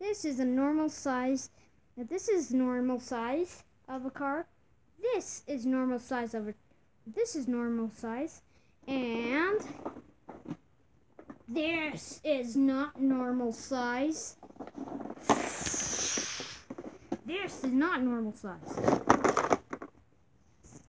This is a normal size. Now this is normal size of a car. This is normal size of a. This is normal size, and this is not normal size. This is not normal size.